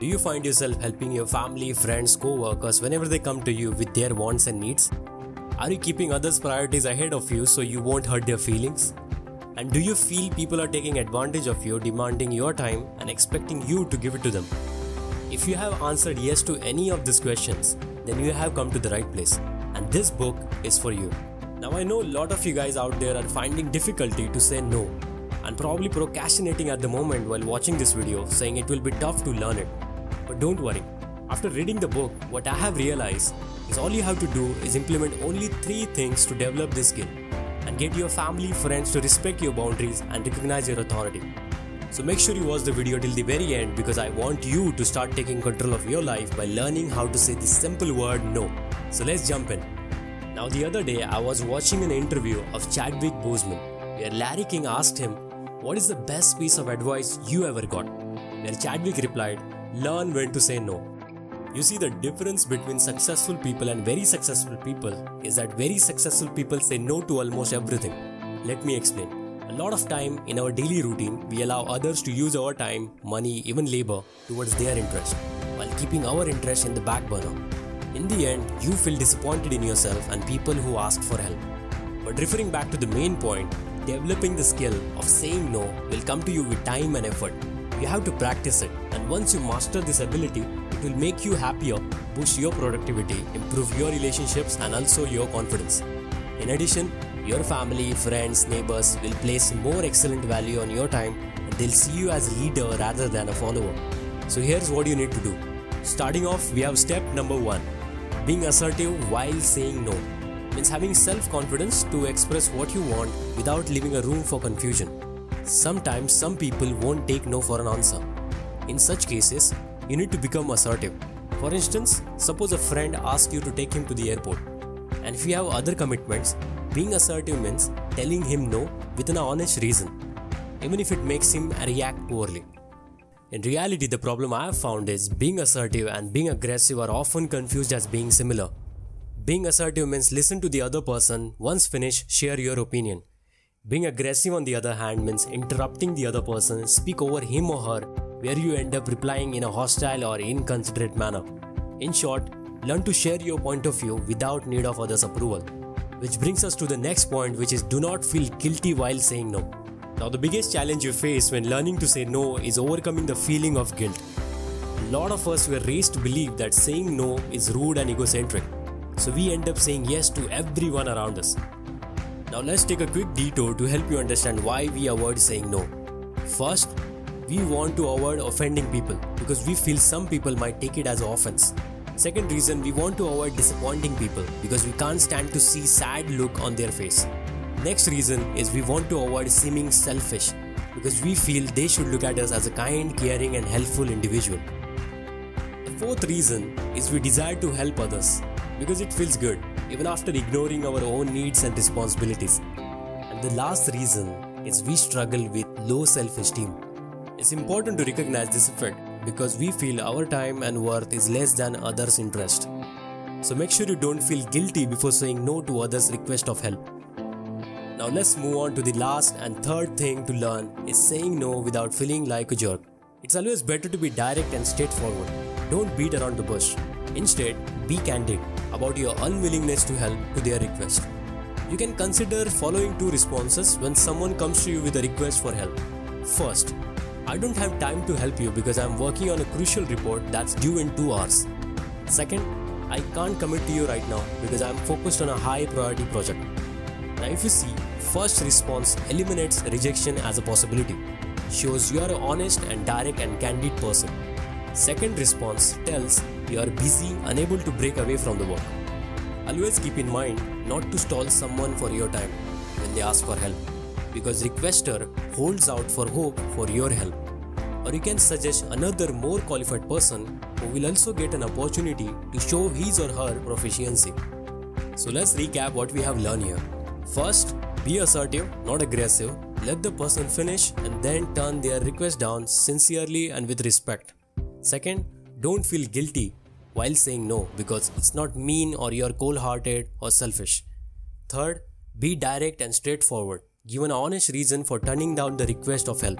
Do you find yourself helping your family, friends, co workers whenever they come to you with their wants and needs? Are you keeping others' priorities ahead of you so you won't hurt their feelings? And do you feel people are taking advantage of you, demanding your time, and expecting you to give it to them? If you have answered yes to any of these questions, then you have come to the right place. And this book is for you. Now, I know a lot of you guys out there are finding difficulty to say no and probably procrastinating at the moment while watching this video, saying it will be tough to learn it. But don't worry. After reading the book, what I have realized is all you have to do is implement only three things to develop this skill and get your family, friends to respect your boundaries and recognize your authority. So make sure you watch the video till the very end because I want you to start taking control of your life by learning how to say the simple word no. So let's jump in. Now the other day I was watching an interview of Chadwick Boseman where Larry King asked him, "What is the best piece of advice you ever got?" Where Chadwick replied, learn when to say no. You see, the difference between successful people and very successful people is that very successful people say no to almost everything. Let me explain. A lot of time in our daily routine, we allow others to use our time, money, even labor towards their interest, while keeping our interest in the back burner. In the end, you feel disappointed in yourself and people who ask for help. But referring back to the main point, developing the skill of saying no will come to you with time and effort you have to practice it, and once you master this ability, it will make you happier, boost your productivity, improve your relationships, and also your confidence. In addition, your family, friends, neighbors will place more excellent value on your time and they'll see you as a leader rather than a follower. So, here's what you need to do. Starting off, we have step number one being assertive while saying no. Means having self confidence to express what you want without leaving a room for confusion. Sometimes some people won't take no for an answer. In such cases, you need to become assertive. For instance, suppose a friend asks you to take him to the airport. And if you have other commitments, being assertive means telling him no with an honest reason, even if it makes him react poorly. In reality, the problem I have found is being assertive and being aggressive are often confused as being similar. Being assertive means listen to the other person, once finished, share your opinion. Being aggressive, on the other hand, means interrupting the other person, speak over him or her, where you end up replying in a hostile or inconsiderate manner. In short, learn to share your point of view without need of others' approval. Which brings us to the next point, which is do not feel guilty while saying no. Now, the biggest challenge you face when learning to say no is overcoming the feeling of guilt. A lot of us were raised to believe that saying no is rude and egocentric, so we end up saying yes to everyone around us. Now let's take a quick detour to help you understand why we avoid saying no. First, we want to avoid offending people because we feel some people might take it as offense. Second reason, we want to avoid disappointing people because we can't stand to see sad look on their face. Next reason is we want to avoid seeming selfish because we feel they should look at us as a kind, caring and helpful individual. The fourth reason is we desire to help others because it feels good even after ignoring our own needs and responsibilities. And the last reason is we struggle with low self esteem. It's important to recognize this effect because we feel our time and worth is less than others' interest. So make sure you don't feel guilty before saying no to others' request of help. Now let's move on to the last and third thing to learn is saying no without feeling like a jerk. It's always better to be direct and straightforward. Don't beat around the bush. Instead, be candid about your unwillingness to help to their request. You can consider following two responses when someone comes to you with a request for help. First, I don't have time to help you because I'm working on a crucial report that's due in 2 hours. Second, I can't commit to you right now because I'm focused on a high priority project. Now, if you see, first response eliminates rejection as a possibility, shows you are an honest and direct and candid person. Second response tells you are busy, unable to break away from the work. Always keep in mind not to stall someone for your time when they ask for help because requester holds out for hope for your help. Or you can suggest another more qualified person who will also get an opportunity to show his or her proficiency. So let's recap what we have learned here. First, be assertive, not aggressive. Let the person finish and then turn their request down sincerely and with respect. Second, don't feel guilty while saying no because it's not mean or you're cold hearted or selfish. Third, be direct and straightforward. Give an honest reason for turning down the request of help.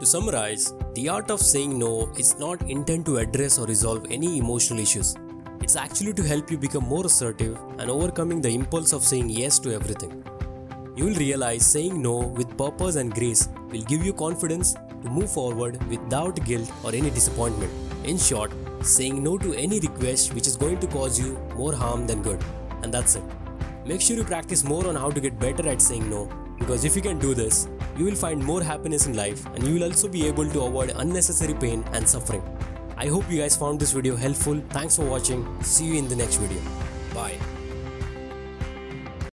To summarize, the art of saying no is not intent to address or resolve any emotional issues. It's actually to help you become more assertive and overcoming the impulse of saying yes to everything. You will realize saying no with purpose and grace will give you confidence to move forward without guilt or any disappointment. In short, saying no to any request which is going to cause you more harm than good. And that's it. Make sure you practice more on how to get better at saying no because if you can do this, you will find more happiness in life and you will also be able to avoid unnecessary pain and suffering. I hope you guys found this video helpful. Thanks for watching. See you in the next video. Bye.